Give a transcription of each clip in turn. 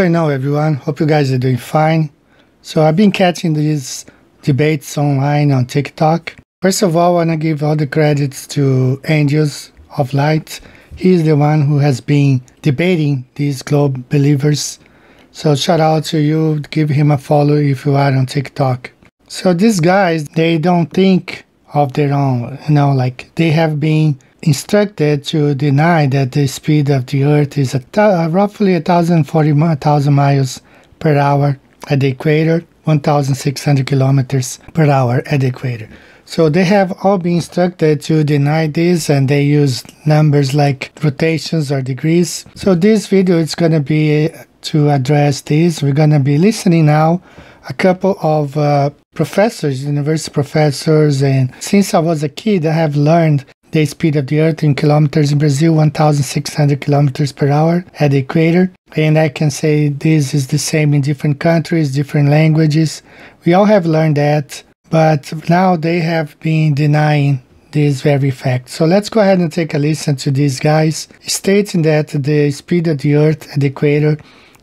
going on, everyone? Hope you guys are doing fine. So, I've been catching these debates online on TikTok. First of all, I want to give all the credits to Angels of Light. He's the one who has been debating these globe believers. So, shout out to you. Give him a follow if you are on TikTok. So, these guys, they don't think of their own, you know, like they have been instructed to deny that the speed of the Earth is a uh, roughly 1,040 miles per hour at the equator, 1,600 kilometers per hour at the equator. So they have all been instructed to deny this and they use numbers like rotations or degrees. So this video is going to be to address this. We're going to be listening now a couple of uh, professors, university professors, and since I was a kid, I have learned the speed of the Earth in kilometers in Brazil, 1,600 kilometers per hour at the equator. And I can say this is the same in different countries, different languages. We all have learned that, but now they have been denying this very fact. So let's go ahead and take a listen to these guys stating that the speed of the Earth at the equator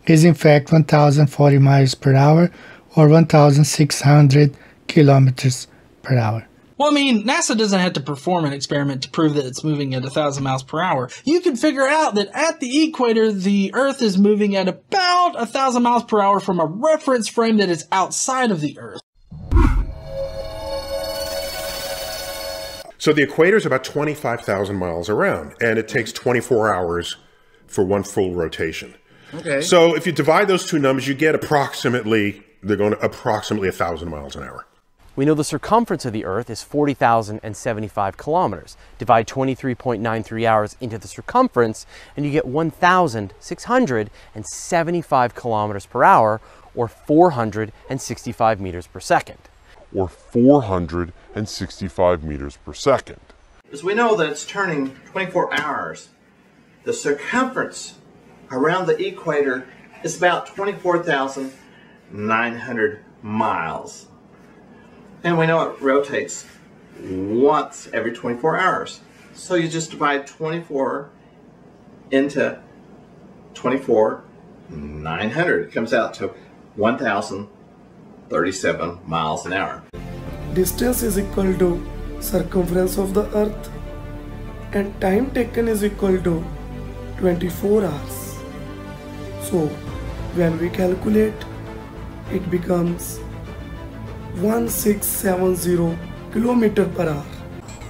is in fact 1,040 miles per hour or 1,600 kilometers per hour. Well, I mean, NASA doesn't have to perform an experiment to prove that it's moving at 1,000 miles per hour. You can figure out that at the equator, the Earth is moving at about 1,000 miles per hour from a reference frame that is outside of the Earth. So the equator is about 25,000 miles around, and it takes 24 hours for one full rotation. Okay. So if you divide those two numbers, you get approximately, they're going to approximately 1,000 miles an hour. We know the circumference of the Earth is 40,075 kilometers. Divide 23.93 hours into the circumference, and you get 1,675 kilometers per hour, or 465 meters per second. Or 465 meters per second. As we know that it's turning 24 hours, the circumference around the equator is about 24,900 miles. And we know it rotates once every 24 hours. So you just divide 24 into 24, 900. It comes out to 1,037 miles an hour. Distance is equal to circumference of the earth and time taken is equal to 24 hours. So when we calculate, it becomes 1670 km per hour.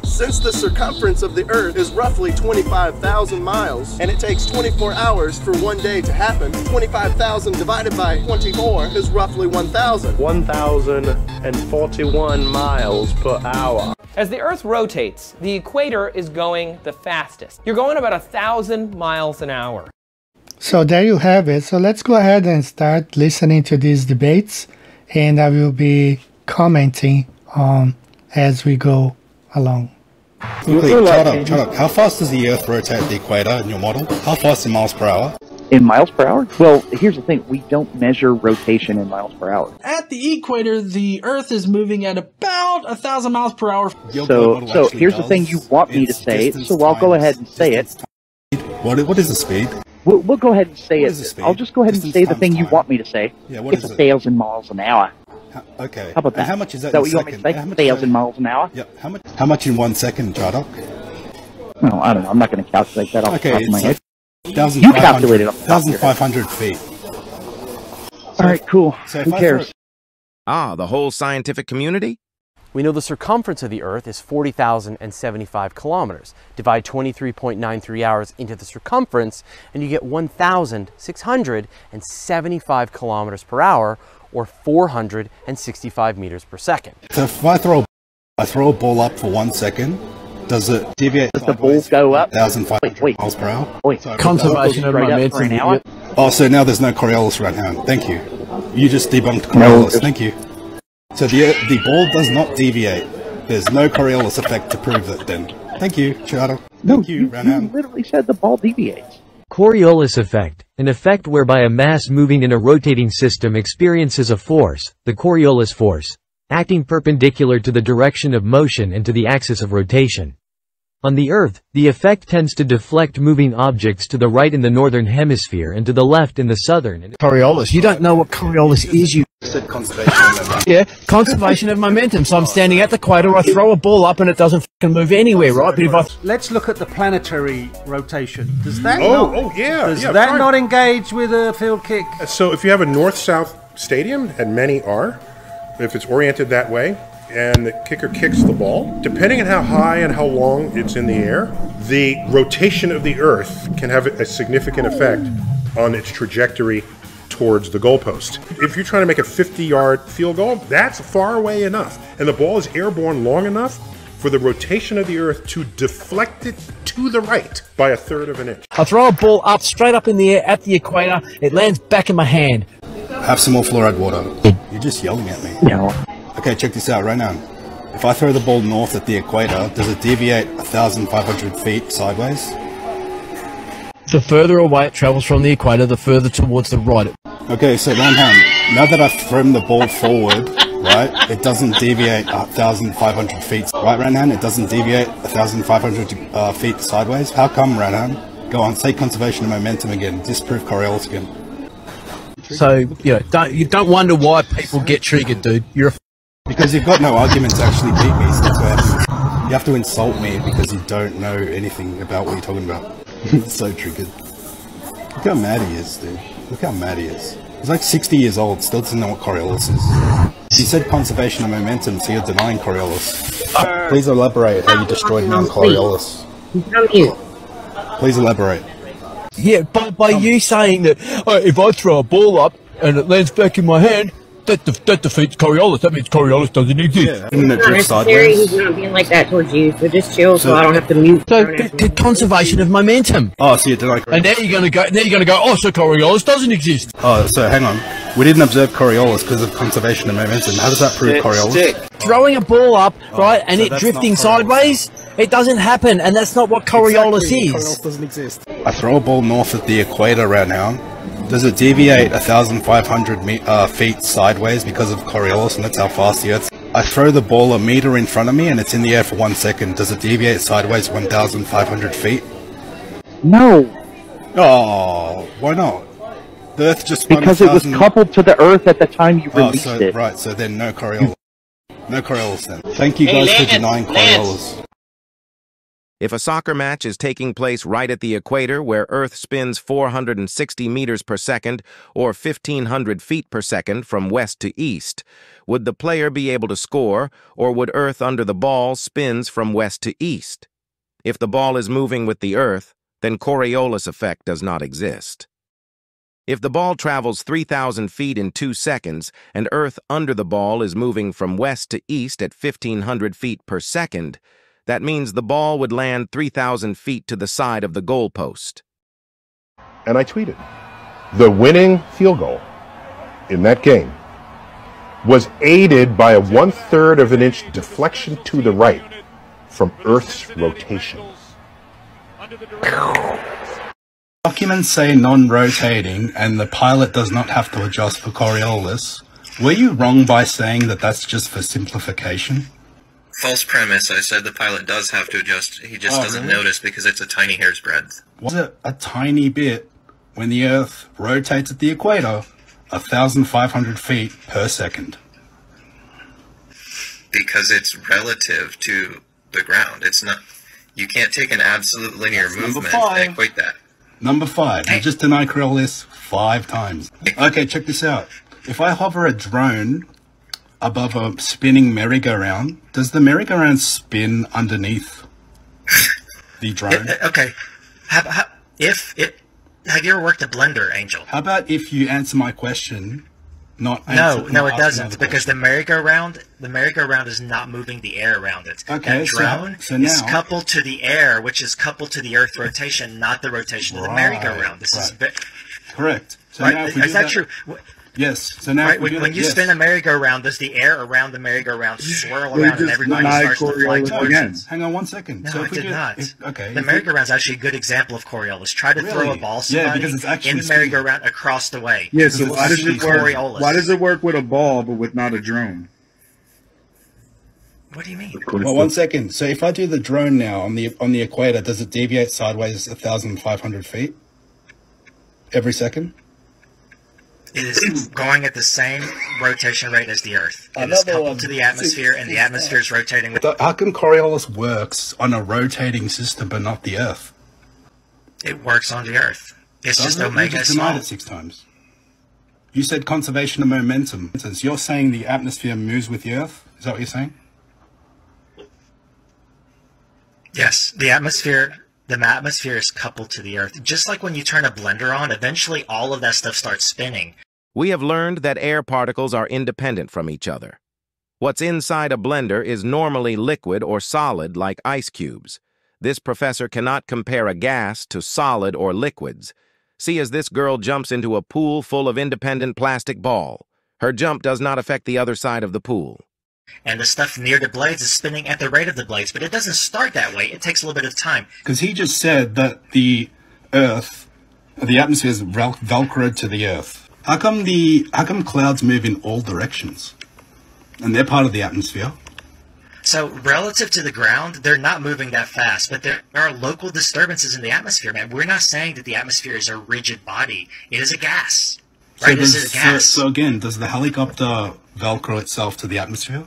Since the circumference of the Earth is roughly 25,000 miles, and it takes 24 hours for one day to happen, 25,000 divided by 24 is roughly 1,000. 1,041 miles per hour. As the Earth rotates, the equator is going the fastest. You're going about a thousand miles an hour. So there you have it. So let's go ahead and start listening to these debates, and I will be commenting on as we go along. Quickly, shut up, shut up. How fast does the Earth rotate the equator in your model? How fast in miles per hour? In miles per hour? Well, here's the thing. We don't measure rotation in miles per hour. At the equator, the Earth is moving at about a thousand miles per hour. So, so here's the thing you want me to say, so I'll go ahead and say it. What, what is the speed? We'll, we'll go ahead and say it. I'll just go ahead and say the thing you want me to say. Yeah, what it's is a it? thousand miles an hour. Okay. How about that? And how much is that? Is that in what you want me to second? say? How much thousand miles an hour? Yep. How much? How much in one second, Jardok? Well, I don't know. I'm not going to calculate that off Okay, the top of my head. Thousand You calculate it off the top of your head. 1,500 feet. All right, cool. So Who I cares? Ah, the whole scientific community? We know the circumference of the Earth is 40,075 kilometers. Divide 23.93 hours into the circumference, and you get 1,675 kilometers per hour, or 465 meters per second. So if I throw, I throw a ball up for one second, does it deviate? Does the ball go up? 1,500 miles per hour? Wait, Sorry, Conservation of Straight for an momentum. hour? Oh, so now there's no Coriolis right now. Thank you. You just debunked Coriolis. No. Thank you. So the the ball does not deviate. There's no Coriolis effect to prove that. Then. Thank you, Charter. No, Thank you, you, you literally said the ball deviates. Coriolis effect, an effect whereby a mass moving in a rotating system experiences a force, the Coriolis force, acting perpendicular to the direction of motion and to the axis of rotation. On the Earth, the effect tends to deflect moving objects to the right in the northern hemisphere and to the left in the southern. Coriolis. You don't know what Coriolis is, you said conservation. Yeah, conservation of momentum. So I'm standing at the equator, I throw a ball up and it doesn't fucking move anywhere, right? But if I Let's look at the planetary rotation. Does that Oh, not, oh, yeah, Does yeah, that fine. not engage with a field kick? Uh, so if you have a north-south stadium, and many are, if it's oriented that way, and the kicker kicks the ball, depending on how high and how long it's in the air, the rotation of the Earth can have a significant effect on its trajectory towards the goalpost. If you're trying to make a 50-yard field goal, that's far away enough, and the ball is airborne long enough for the rotation of the Earth to deflect it to the right by a third of an inch. I throw a ball up, straight up in the air at the equator, it lands back in my hand. Have some more fluoride water. You're just yelling at me. No. Okay, check this out right now. If I throw the ball north at the equator, does it deviate 1,500 feet sideways? The further away it travels from the equator, the further towards the right. Okay, so Ranham, now that I've thrown the ball forward, right, it doesn't deviate 1,500 feet. Right, Ranhan? It doesn't deviate 1,500 uh, feet sideways? How come, Ranhan? Go on, say conservation of momentum again. Disprove Coriolis again. So, you know, don't, you don't wonder why people get triggered, dude. You're a Because you've got no argument to actually beat me, so that's why you have to insult me because you don't know anything about what you're talking about. so triggered. Look how mad he is, dude. Look how mad he is. He's like 60 years old, still doesn't know what Coriolis is. You said conservation of momentum, so you're denying Coriolis. Please elaborate how you destroyed Mount Coriolis. Here. Please elaborate. Yeah, by, by you saying that uh, if I throw a ball up and it lands back in my hand, that, def- that defeats Coriolis. That means Coriolis doesn't exist. Didn't it Not necessary. sideways? He's not being like that towards you, so just chill so, So- I don't have to mute. So, the, the conservation of momentum. Oh, so you deny And now you're gonna go. Now you're gonna go. Oh, so Coriolis doesn't exist. Oh, so hang on. We didn't observe Coriolis because of conservation of momentum. How does that prove Coriolis? Throwing a ball up, oh, right, and Oh, so it drifting sideways, it doesn't happen, and that's not what Coriolis Exactly, is. Coriolis doesn't exist. I throw a ball north of the equator right now. Does it deviate 1,500 uh, feet sideways because of Coriolis, and that's how fast the Earth? I throw the ball a meter in front of me, and it's in the air for one second. Does it deviate sideways 1,500 feet? No, Oh, why not? The Earth just spun because it was 1,000 coupled to the Earth at the time you Oh, released so, it. right, so then no Coriolis. No Coriolis then. Thank you Hey, guys for Lance, denying Lance. Coriolis. If a soccer match is taking place right at the equator where Earth spins 460 meters per second or 1,500 feet per second from west to east, would the player be able to score or would Earth under the ball spins from west to east? If the ball is moving with the Earth, then Coriolis effect does not exist. If the ball travels 3,000 feet in two seconds and Earth under the ball is moving from west to east at 1,500 feet per second, that means the ball would land 3,000 feet to the side of the goalpost. And I tweeted, the winning field goal in that game was aided by a one-third of an inch deflection to the right from Earth's rotation. Documents say non-rotating and the pilot does not have to adjust for Coriolis. Were you wrong by saying that that's just for simplification? False premise. I said the pilot does have to adjust. He just Oh, doesn't really? notice because it's a tiny hair's breadth. Was it a tiny bit when the Earth rotates at the equator 1,500 feet per second? Because it's relative to the ground. It's not. You can't take an absolute linear number movement and equate that. Number five, you just denied Coriolis five times. Okay, check this out. If I hover a drone above a spinning merry-go-round, does the merry-go-round spin underneath the drone? Uh, Okay. How, how, if it, have you ever worked a blender, Angel? How about if you answer my question, not No, answer, no, not it doesn't, because the merry-go-round, the merry-go-round is not moving the air around it. Okay, that so- drone so is now- coupled to the air, which is coupled to the Earth rotation, not the rotation of the merry-go-round. This is right. ve- Correct. So right. now if we is that, that- true? W- Yes. So now right, when, when that- you yes. spin a merry-go-round, does the air around the merry-go-round swirl We around and just everybody denied starts to fly towards again. it? Hang on one second. No, So I if we did do- not. if- okay, The merry-go-round is actually a good example of Coriolis. Try to throw a Really? ball Yeah, somebody because it's actually in the merry-go-round across the way. Yeah, so This why does it work? Coriolis. Why does it work with a ball but with not a drone? What do you mean? Well, one second. So if I do the drone now on the on the equator, does it deviate sideways a thousand five hundred feet every second? It is going at the same rotation rate as the Earth. It is Another coupled one. to the atmosphere, and the atmosphere is rotating with. The- How come Coriolis works on a rotating system but not the Earth? It works on the Earth. It's Doesn't it? You omega just denied small. it six times. You said conservation of momentum. Since you're saying the atmosphere moves with the Earth, is that what you're saying? Yes, the atmosphere. The atmosphere is coupled to the Earth. Just like when you turn a blender on, eventually all of that stuff starts spinning. We have learned that air particles are independent from each other. What's inside a blender is normally liquid or solid like ice cubes. This professor cannot compare a gas to solid or liquids. See as this girl jumps into a pool full of independent plastic ball. Her jump does not affect the other side of the pool. And the stuff near the blades is spinning at the rate of the blades, but it doesn't start that way. It takes a little bit of time. Because he just said that the Earth, the atmosphere is vel- velcroed to the Earth. How come the how come clouds move in all directions? And they're part of the atmosphere. So relative to the ground, they're not moving that fast, but there are local disturbances in the atmosphere, man. We're not saying that the atmosphere is a rigid body. It is a gas. So, Right? This does, is a so, gas. so again, does the helicopter velcro itself to the atmosphere?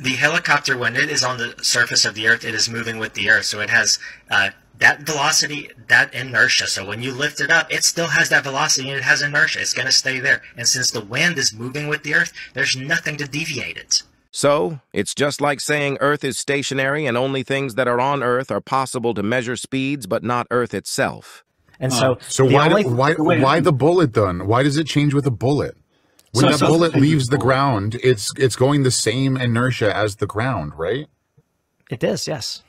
The helicopter, when it is on the surface of the Earth, it is moving with the Earth. So it has uh, that velocity, that inertia. So when you lift it up, it still has that velocity and it has inertia. It's going to stay there. And since the wind is moving with the Earth, there's nothing to deviate it. So, it's just like saying Earth is stationary and only things that are on Earth are possible to measure speeds but not Earth itself. And uh, so, So the why only- do- why why the bullet then? Why does it change with a bullet? When So- that so- bullet leaves the ground, it's it's going the same inertia as the ground, right? It is, yes.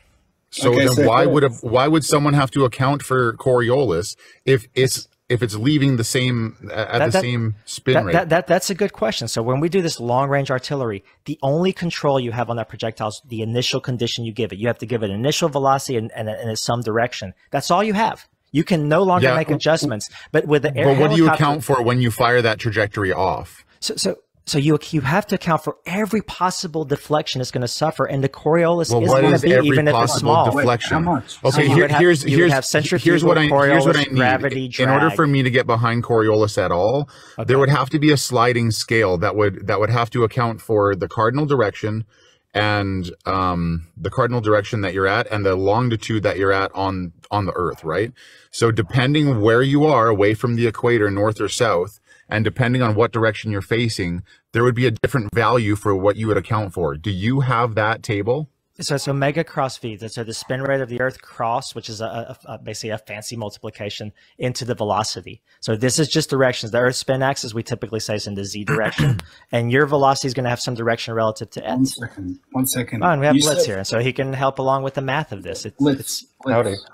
So Okay, then so why if- would a, why would someone have to account for Coriolis if it's if it's leaving the same at That- the that- same spin that, rate? That, that, that's a good question. So when we do this long range artillery, the only control you have on that projectile is the initial condition you give it. You have to give it an initial velocity and, and, and some direction. That's all you have. You can no longer Yeah. make adjustments. But with the air but what do you account for when you fire that trajectory off? So, so, so you you have to account for every possible deflection it's going to suffer, and the Coriolis Well, is what going to be even if it's small. deflection? So Okay, you here, would have- here's you here's have here's what I centrifugal here's what I need. gravity In order for me to get behind Coriolis at all, there would have to be a sliding scale that would that would have to account for the cardinal direction and um the cardinal direction that you're at and the longitude that you're at on on the earth right? So depending where you are away from the equator north or south and depending on what direction you're facing there would be a different value for what you would account for. Do you have that table So it's omega cross v. So the spin rate of the Earth cross, which is a, a, a- basically a fancy multiplication into the velocity. So this is just directions. The Earth spin axis we typically say is in the z direction, and your velocity is going to have some direction relative to One it. second. One second. Oh, and we have You Blitz said- here, and so he can help along with the math of this. It's, Blitz. it's Blitz.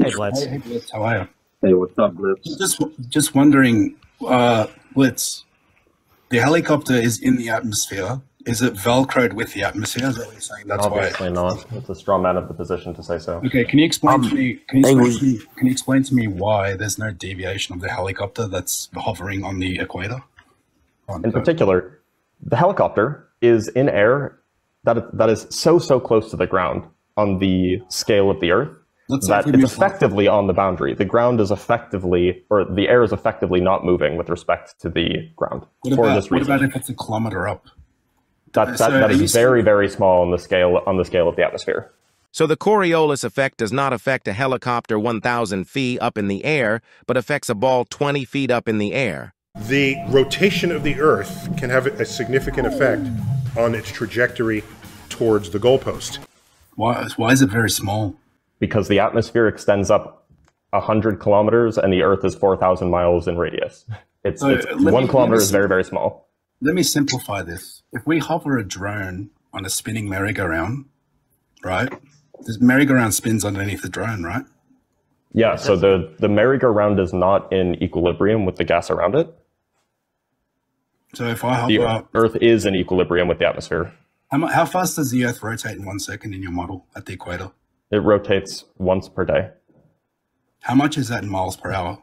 Hey, Blitz. Hey, hey, Blitz. How are you? Hey, what's up, Blitz? Just just wondering, uh, Blitz. The helicopter is in the atmosphere. Is it velcroed with the atmosphere? Is that what you're saying? That's Obviously why. not. It's a straw man of the position to say so. Okay, can you explain Um, to me? Can you explain we- to me? Can you explain to me why there's no deviation of the helicopter that's hovering on the equator? In particular, the helicopter is in air that that is so so close to the ground on the scale of the Earth Let's that it's effectively on the boundary. The ground is effectively, or the air is effectively not moving with respect to the ground What for about, this what reason. about if it's a kilometer up? That uh, that, so that you very very small on the scale on the scale of the atmosphere. So the Coriolis effect does not affect a helicopter 1,000 feet up in the air, but affects a ball 20 feet up in the air. The rotation of the Earth can have a significant effect on its trajectory towards the goalpost. Why, why is it very small? Because the atmosphere extends up hundred kilometers and the Earth is four thousand miles in radius. It's, So, it's one kilometer is very very small. Let me simplify this. If we hover a drone on a spinning merry-go-round, right? This merry-go-round spins underneath the drone, right? Yeah, so the, the merry-go-round is not in equilibrium with the gas around it. So if I The hover, Earth is in equilibrium with the atmosphere. how, how fast does the Earth rotate in one second in your model at the equator? It rotates once per day. How much is that in miles per hour?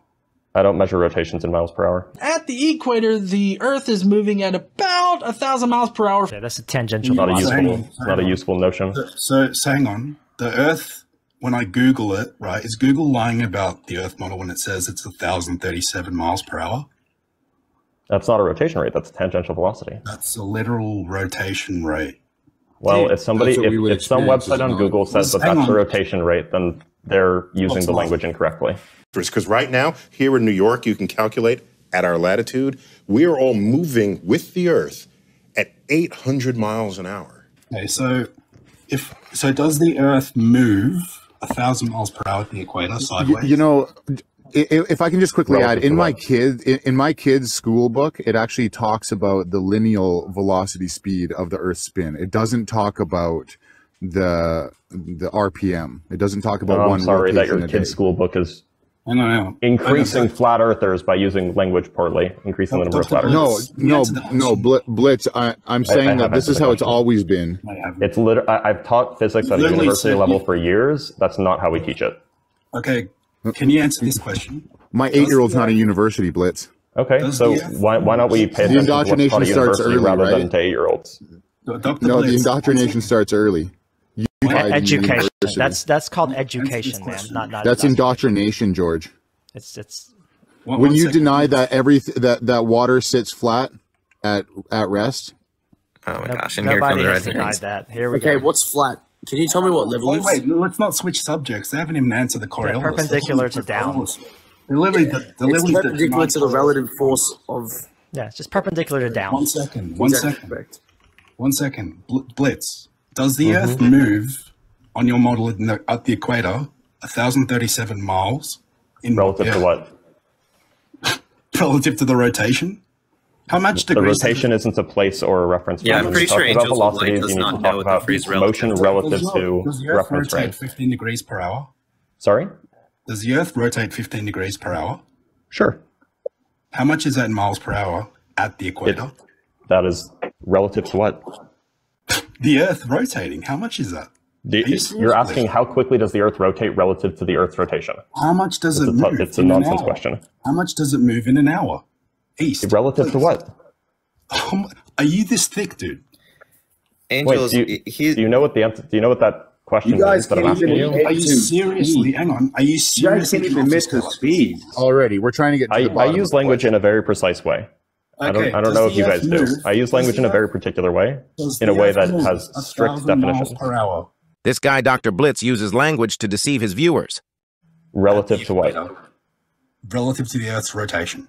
I don't measure rotations in miles per hour. At the equator, the Earth is moving at about a thousand miles per hour. Yeah, that's a tangential. Not a useful. It's not a useful notion. So, so, so hang on. The Earth, when I Google it, right, is Google lying about the Earth model when it says it's a 1,037 miles per hour? That's not a rotation rate. That's a tangential velocity. That's a literal rotation rate. Well, Dude, if somebody, that's we if, if some website on well. Google says that Hang that's the on. rotation rate, then they're using What's the not? language incorrectly. Because right now, here in New York, you can calculate at our latitude, we are all moving with the Earth at 800 miles an hour. Okay, so if so, does the Earth move a thousand miles per hour at the equator You, sideways? you know, i- i- if I can just quickly Relative add, in my what? kid, in, in my kid's school book, it actually talks about the lineal velocity speed of the Earth's spin. It doesn't talk about the the RPM. It doesn't talk about Oh, I'm one. sorry that your a day. kid's school book is Hang on, hang on. increasing flat earthers by using language poorly, increasing the number of flat earthers. No, no, no, Bl- Blitz. I, I'm I- I saying that this is how it's always been. It's liter- I, I've taught physics at a university level you- for years. That's not how we teach it. Okay, can you answer this question? My eight-year-old's not a university, Blitz. Okay, Does so why, why not we pay The attention to what's indoctrination taught at starts university early, rather right? than to eight-year-olds? Dr. No, the indoctrination starts early. You E- hide in education. university. That's that's called education, man. Not not. That's indoctrination, George. It's it's. when you deny that every that that water sits flat at at rest. Oh my No- gosh! And here nobody come the has denied that. Here we Okay, go. what's flat? Can you tell me what level Wait, is? wait, let's not switch subjects. They haven't even answered the Coriolis. perpendicular to down. They're literally the, the It's literally the perpendicular to the relative force of. Yeah, it's just perpendicular to down. One second. One Exactly second. correct. One second. Bl- Blitz. Does the Mm-hmm. Earth move on your model in the, at the equator 1,037 miles in Relative to what? relative to the rotation? How much The degrees? rotation isn't a place or a reference Yeah, frame. I'm pretty sure talk about Angels of Light velocities, does you need not to know talk what the about phrase motion relative relative does, to does the Earth reference rotate frame. 15 degrees per hour? Sorry? Does the Earth rotate 15 degrees per hour? Sure. How much is that in miles per hour at the equator? That is relative to what? The Earth rotating. How much is that? Do- Are you you're asking how quickly does the Earth rotate relative to the Earth's rotation? How much does It's it a, move? it's a in an nonsense hour? question. How much does it move in an hour? East. Relative to what? Are you this thick, dude? Angels, Wait, do you, he, do you know what the answer? Do you know what that question You guys means that I'm asking you? Are you seriously? Hang on. Are you You guys seriously? can't even miss the speed. Already, we're trying to get. To I, the I use language in a very precise way. I don't, I don't know if you Earth guys do. I use language in a very particular way, in a way that has strict definitions. per hour? This guy, Dr. Blitz, uses language to deceive his viewers. Relative to what? Relative to the Earth's rotation.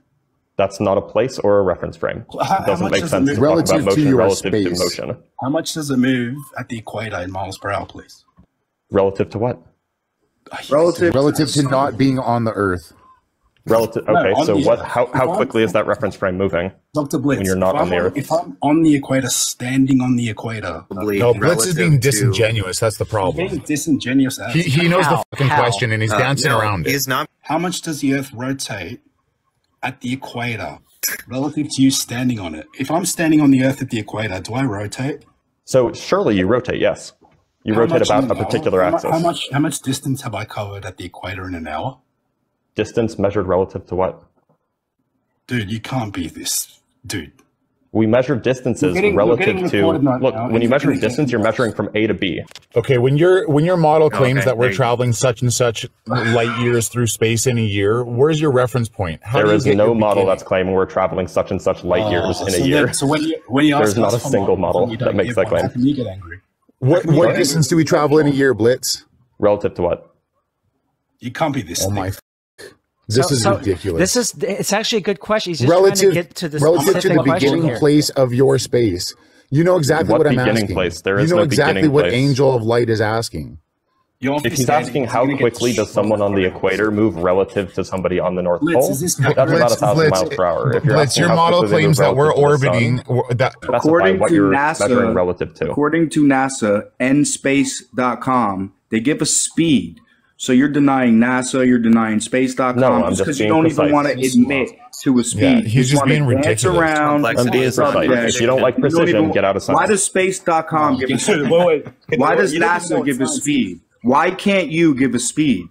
That's not a place or a reference frame. How- It doesn't how make does sense move? to talk about motion your relative to space. motion. How much does it move at the equator in miles per hour, please? Relative to what? Relative. relative to not being on the Earth. Relative. No, Okay, on so the what? Earth. How If how I'm- quickly is that reference frame moving? Dr. Blitz, When you're not on the Earth. If I'm on the equator, standing on the equator, No, Blitz is being disingenuous. That's the problem. being disingenuous. as- He, he knows How? the fucking How? question and he's uh, dancing no, around it. He's not. How much does the Earth rotate at the equator relative to you standing on it? If I'm standing on the Earth at the equator, do I rotate? So surely you rotate. Yes, you How rotate about a an hour? particular axis. How much? How much distance have I covered at the equator in an hour? Distance measured relative to what? Dude, you can't be this, dude. We measure distances getting- relative to look. now. When you measure distance, you're measuring from A to B. Okay, when your when your model oh, claims Okay, that we're there you traveling such and such light years through space in a year, where's your reference point? How do there you is get no model beginning? that's claiming we're traveling such and such light oh, years Oh, in a year. then- so when you when you There's not a single one, model that makes that claim. You get angry? What How can you what distance do we travel in a year, Blitz? Relative to what? You can't be this. Oh thick. my! F- This So- is so ridiculous. This is it's actually a good question. He's just relative trying to get to the relative to the beginning here. place of your space. You know exactly What what, I'm asking. place? There you know no exactly what place. Angel of Light is asking. You're If he's obviously asking how quickly does someone on the equator move relative to somebody on the North Pole, is this that's guy- about a thousand Blitz, miles per hour. If you're Blitz, your model quickly they move claims that we're relative to the orbiting. sun, That According what to you're NASA, relative to. According to NASA and space.com, they give a speed. So you're denying NASA, you're denying space.com No, just just because you don't precise. even want to admit to a speed. Yeah, You he's just wanna being ridiculous. around. I'm being precise. subject. If you don't like You precision, even- get out of Why science. does space.com give a speed? wait, wait. Why does You don't even know NASA give a speed? Why can't you give a speed?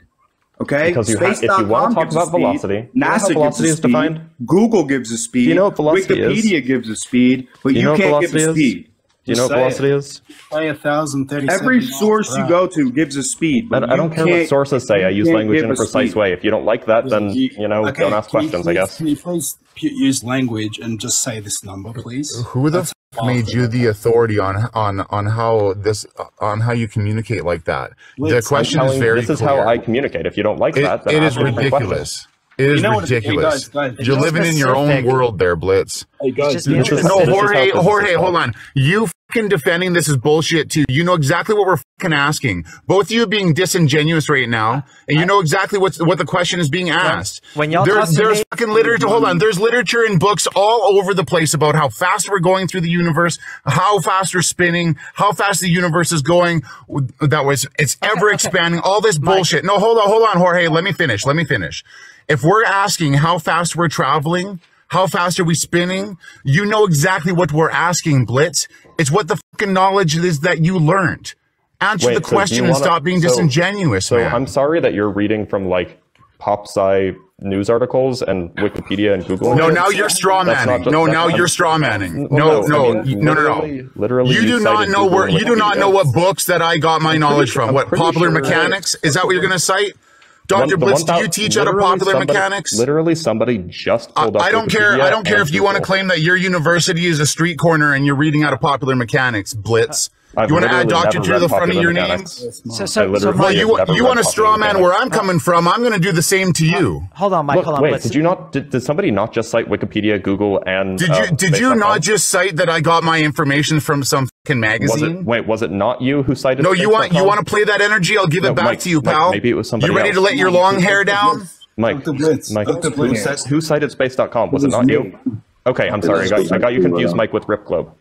Okay, Because you ha- if you Space.com wanna talk about speed. velocity, you know NASA velocity gives a is speed. defined? Google gives a speed. Do you know what velocity is? Wikipedia gives a speed, but you you, know can't give a velocity is? Speed. Do you know what Just say velocity it. is? Say a thousand thirty-seven. Every source you go to gives a speed. I, but I don't care what sources say. I use language in a precise speed. way. If you don't like that, then you know, Okay, don't ask can you questions. I guess. Can you please use language and just say this number, please? Who the f- made you the authority on on on how this on how you communicate like that? The question is telling you, very This is clear. how I communicate. If you don't like It- that, then it ask is a different question. ridiculous. It is You know what- hey, ridiculous. guys, guys, You're just living in your own world there, Blitz. Hey, guys, Just be This is- no, this is how Jorge, Jorge, hold on. You fucking defending this is bullshit too. You know exactly what we're fucking asking. Both of you being disingenuous right now, and you know exactly what's what the question is being asked. when y'all There- there's fucking literature. Hold on. There's literature and books all over the place about how fast we're going through the universe, how fast we're spinning, how fast the universe is going. That was it's ever expanding. All this bullshit. No, hold on, hold on, Jorge. Let me finish. Let me finish. If we're asking how fast we're traveling, how fast are we spinning? You know exactly what we're asking, Blitz. It's what the fucking knowledge is that you learned. Answer Wait, the so question and wanna- stop being so- disingenuous, So man. I'm sorry that you're reading from like pop sci news articles and Wikipedia and Google. No, now you're straw manning. just- No, now you're straw manning. No, no, I mean, no, no, no. Literally, You do not know Google where. You do not know what books that I got my I'm knowledge from. I'm What popular sure- mechanics? Is that what you're going to cite? One- Dr. the Blitz, do you teach out of popular somebody- mechanics? Literally, somebody just I, pulled up I don't care. I don't care if you want to claim that your university is a street corner and you're reading out of popular mechanics, Blitz. Uh, I've you want to add doctor to the front of your name? So, so, so literally Well, you, you want to Popular straw man where I'm coming from. I'm going to do the same to you. Hold on, Mike. Look, hold on. wait, Let's- did you not? Did, did somebody not just cite Wikipedia, Google, and? Did you uh, did you Space.com? not just cite that I got my information from some fucking magazine? Was magazine? it? Wait, was it not you who cited? No, you want you want to play that energy? I'll give No, it back Mike- to you, Mike, pal. maybe it was somebody You ready else. to let your long hair down? Mike, Blitz, Mike, who, Blitz. said, who cited Space.com? Was it not you? Okay, I'm sorry. I got, I got you confused, Mike, with Rip Globe.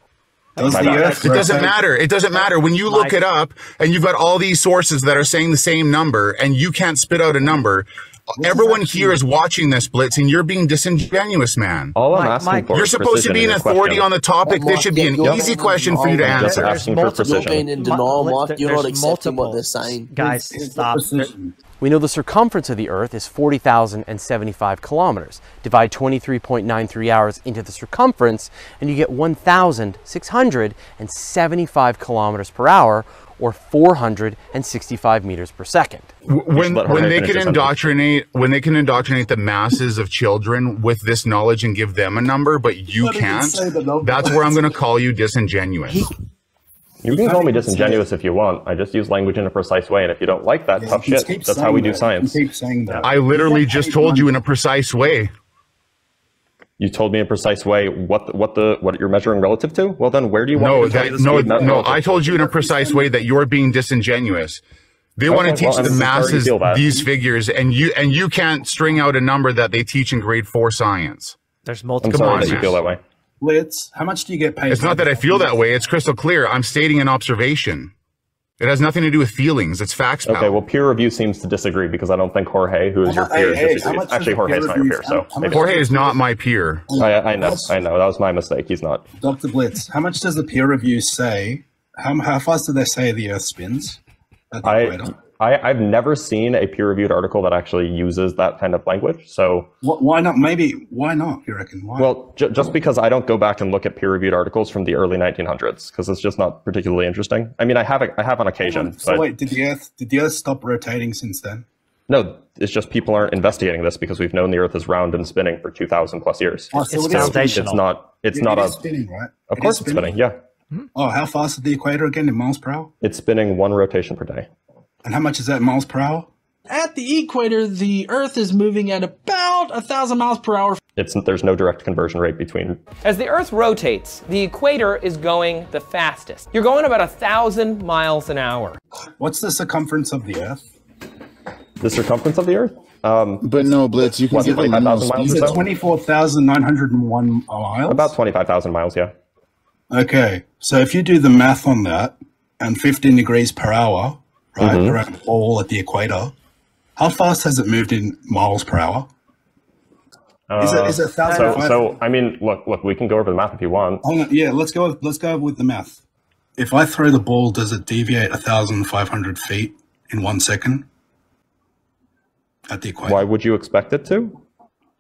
Does the bad. It doesn't matter. It doesn't matter. When you look it up and you've got all these sources that are saying the same number and you can't spit out a number, everyone here is watching this blitz and you're being disingenuous, man. All I'm Mike- asking Mike- for You're supposed to be an authority question. on the topic. This should be an You're- easy question for you to you're- I'm just answer. asking for You're precision. being in denial, Mu- You're not there's accepting what multiple- they're saying. Guys, stop. Precision. We know the circumference of the Earth is 40,075 kilometers. Divide 23.93 hours into the circumference, and you get 1,675 kilometers per hour, or 465 meters per second. when when they can indoctrinate when they can indoctrinate the masses of children with this knowledge and give them a number, but you can't. say the number. That's where I'm going to call you disingenuous. You can call me disingenuous if you want. I just use language in a precise way, and if you don't like that, tough shit. That's how saying we do that. science. Keep saying that. I literally just told you in a precise way. You told me in a precise way what the, what the what you're measuring relative to. Well, then where do you want No, me to tell that, you the no, speed no. I told you in a precise way that you're being disingenuous. They want to Okay, well, teach the I'm sorry to masses these figures, and you and you can't string out a number that they teach in grade four science. There's I'm multiple. sorry on, that you feel that way. Blitz, how much do you get paid? It's not that I feel that way. It's crystal clear. I'm stating an observation. It has nothing to do with feelings. It's facts, pal. Okay, well, peer review seems to disagree because I don't think Jorge, who is your peer, hey, hey, disagrees. how much Actually, Jorge is not your peer, so how- how Jorge is not my peer. I, I know, I know. That was my mistake. He's not. Dr. Blitz, how much does the peer review say? How, how fast do they say the Earth spins? At the I, equator? I I've never seen a peer-reviewed article that actually uses that kind of language. So, Why not? Maybe why not? You reckon? Why? well, ju- just because I don't go back and look at peer-reviewed articles from the early 1900s because it's just not particularly interesting. I mean, I have I have on occasion, so but wait, did the Earth did the Earth stop rotating since then? no, it's just people aren't investigating this because we've known the Earth is round and spinning for 2,000 plus years. Oh, so It's it is foundational. It's not. It's It- not it a. spinning, right? Of It course, is it's spinning. Yeah, hmm. Oh, how fast is the equator again in miles per hour? it's spinning one rotation per day. And how much is that in miles per hour? At the equator, the Earth is moving at about a thousand miles per hour. It's there's no direct conversion rate between As the Earth rotates, the equator is going the fastest. You're going about a thousand miles an hour. What's the circumference of the Earth? the circumference of the Earth. Um, But no, Blitz, you What, 25,000 miles Is or it so? twenty-four thousand nine hundred and one miles? About 25,000 miles, yeah. Okay, so if you do the math on that, and fifteen degrees per hour, right, Mhm. around the ball at the equator, how fast has it moved in miles per hour? Is it- is it Uh, 1,500? so, so, I mean, look, look, we can go over the math if you want. Hold on, yeah, let's go. Let's go with the math. If I throw the ball, does it deviate thousand five hundred feet in one second? at the equator. Why would you expect it to?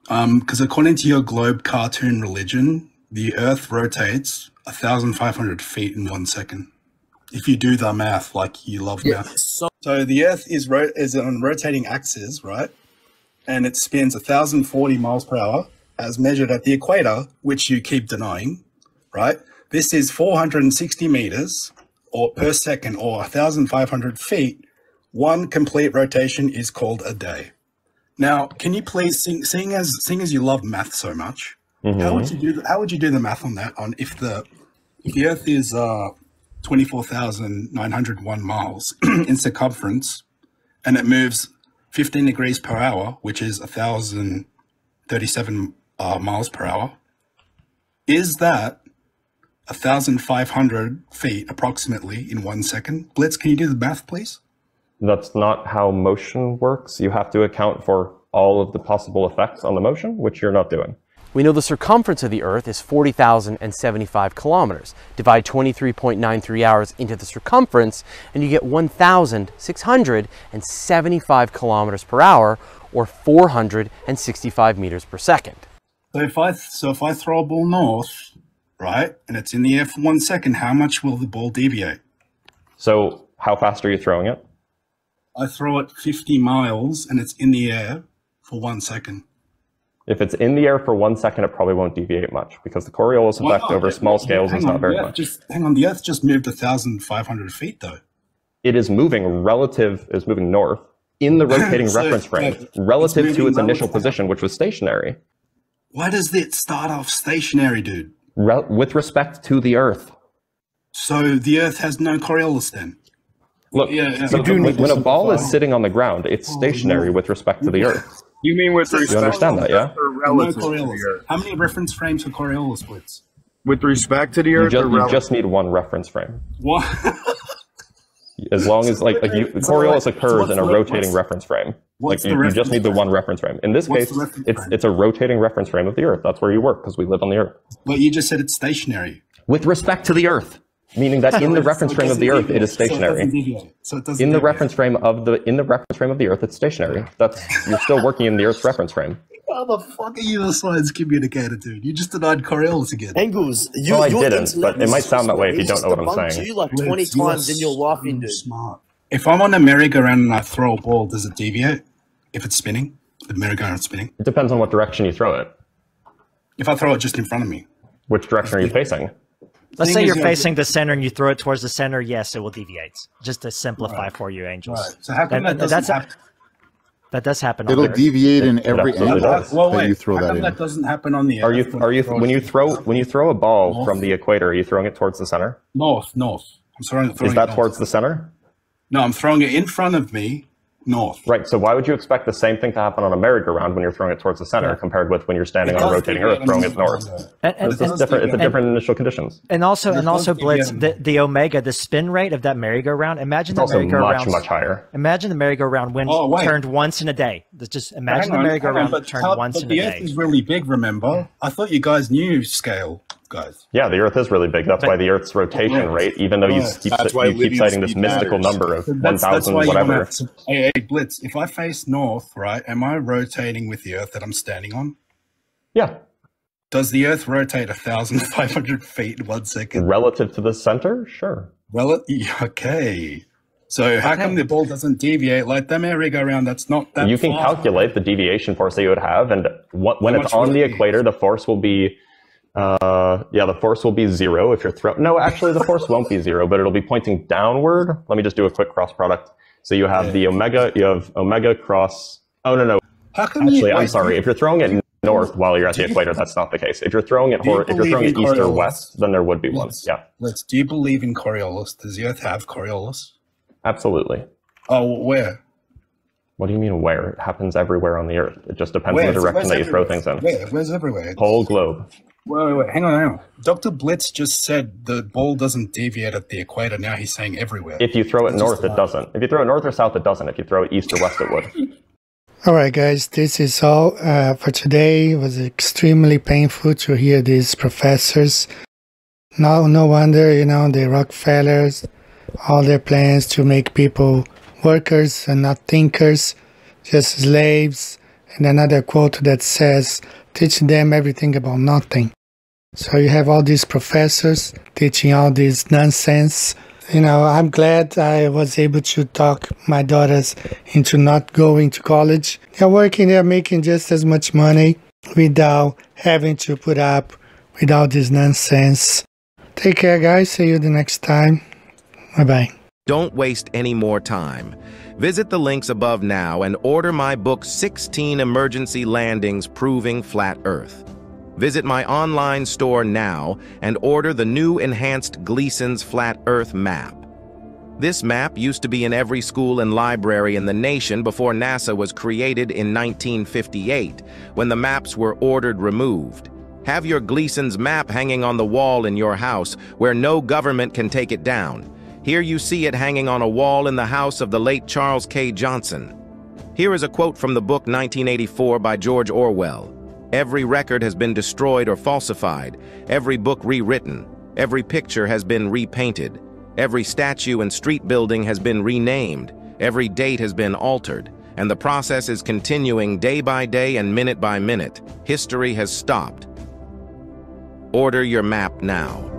Um, because according to your globe cartoon religion, the Earth rotates 1,500 feet in one second. If you do the math, like you love Yeah, math. so- So the Earth is ro- is on rotating axis, right? And it spins 1,040 miles per hour as measured at the equator, which you keep denying, right? This is 460 meters or per second or 1,500 feet. One complete rotation is called a day. Now, can you please, sing, seeing as seeing as you love math so much, how would you do the, how would you do the math on that? On if the if the Earth is uh, twenty four thousand nine hundred one miles in circumference, and it moves fifteen degrees per hour, which is thousand thirty seven uh, miles per hour, is that thousand five hundred feet approximately in one second? Blitz, can you do the math, please? That's not how motion works. You have to account for all of the possible effects on the motion, which you're not doing. We know the circumference of the Earth is 40,075 kilometers. Divide 23.93 hours into the circumference, and you get 1,675 kilometers per hour, or 465 meters per second. So if I so if I throw a ball north, right, and it's in the air for one second, how much will the ball deviate? So, how fast are you throwing it? I throw it 50 miles and it's in the air for one second. If it's in the air for one second, it probably won't deviate much because the Coriolis effect Wow, over yeah, small scales hang is not very Earth much. Just hang on, the Earth just moved 1,500 feet though. It is moving relative, is moving north in the rotating So, reference frame yeah, relative it's to its moving initial relative. position, which was stationary, Why does it start off stationary, dude? re- with respect to the Earth. So the Earth has no Coriolis then. Look, Yeah, yeah. so You do when, need when a ball is sitting on the ground, it's oh, stationary with respect to the Earth. You mean with You respect understand that, yeah? or No to the Earth? How many reference frames for Coriolis splits? With respect to the You Earth just, you just need one reference frame. What? As long as like, like you, Coriolis occurs what's in a rotating what's- reference frame. Like what's you, the you just need the one reference frame. In this What's case, it's frame? it's a rotating reference frame of the Earth. That's where you work because we live on the Earth. But you just said it's stationary. With respect to the Earth, meaning that in the reference frame of the Earth, it is deviate. So it doesn't stationary. So it doesn't In the reference frame of the in the reference frame of the Earth, it's stationary. That's you're still working in the Earth's reference frame. How the fuck are you a science communicator, dude? You just denied Coriolis again. Angels, you, Well, I didn't, but it is might sound that way if you don't know what I'm saying. You like 20 times in your life, so dude. smart. If I'm on a merry-go-round and I throw a ball, does it deviate? If it's spinning, the merry-go-round spinning. It depends on what direction you throw it. If I throw it just in front of me, Which direction are you facing? Let's Thing say you're facing the center and you throw it towards the center. Yes, it will deviate. Just to simplify for you, angels. Right. So how come that doesn't that's happen? that does happen. It'll on deviate in every angle does. Well, that wait. you throw how that come in. that doesn't happen on the Are you are you when you throw when you throw a ball North. from the equator, are you throwing it towards the center? north, north? I'm throwing, throwing Is that it towards north. the center? No, I'm throwing it in front of me, north. Right. So why would you expect the same thing to happen on a merry-go-round when you're throwing it towards the center compared with when you're standing It on a rotating Earth throwing it north? And, and, It's just and- different. It's a and- different initial conditions. and also, and also, Blitz, the, the omega, the spin rate of that merry-go-round. Imagine It's the merry-go-round. much much higher. Imagine the merry-go-round when Oh, turned once in a day. Just imagine the on, hang on, merry-go-round but turned how- once but in a day. the Earth day. is really big, remember? I thought you guys knew scale, guys. Yeah, the Earth is really big. That's why the Earth's rotation Right. rate, even though you Right. keep That's you keep citing this speed mystical matters. number of So that's, that's thousand why whatever. to. Hey, hey, Blitz, if I face north, right, am I rotating with the Earth that I'm standing on? Yeah, Does the Earth rotate 1,500 feet in one second? relative to the center, sure. Well, okay. So how come the ball doesn't deviate like the merry-go-round? That's not that you can far. calculate the deviation force that you would have, and what, when it's on the it be? equator, the force will be, uh, yeah, the force will be zero if you're throw. No, actually, the force won't be zero, but it'll be pointing downward. Let me just do a quick cross product. So you have Yeah. the omega, you have omega cross. Oh no, no. How come Actually, you, I'm sorry. If you're throwing it north while you're at the equator, that's not the case. If you're throwing it, you if you're throwing it east or west, then there would be one. Let's- Yeah, Let's. Do you believe in Coriolis? Does the Earth have Coriolis? absolutely. Oh, where? What do you mean where? It happens everywhere on the Earth. It just depends Where? on the direction that you throw things in. Where? Where's everywhere? Whole globe. Wait, wait, wait. Hang on, hang on. Dr. Blitz just said the ball doesn't deviate at the equator. Now he's saying everywhere. If you throw it It's north, it doesn't. If you throw it north or south, it doesn't. If you throw it east or west, it would. All right, guys, this is all uh, for today. It was extremely painful to hear these professors. No, no wonder, you know, the Rockefellers, all their plans to make people workers and not thinkers, just slaves, and another quote that says, teach them everything about nothing. So you have all these professors teaching all this nonsense. You know, I'm glad I was able to talk my daughters into not going to college. They're working, they're making just as much money without having to put up with all this nonsense. Take care, guys. See you the next time. Bye bye. Don't waste any more time. Visit the links above now and order my book 16 Emergency Landings Proving Flat Earth. Visit my online store now and order the new enhanced Gleason's Flat Earth map. This map used to be in every school and library in the nation before NASA was created in 1958, when the maps were ordered removed. Have your Gleason's map hanging on the wall in your house where no government can take it down. Here you see it hanging on a wall in the house of the late Charles K. Johnson. Here is a quote from the book 1984 by George Orwell. Every record has been destroyed or falsified, every book rewritten, every picture has been repainted, every statue and street building has been renamed, every date has been altered, and the process is continuing day by day and minute by minute. History has stopped. Order your map now.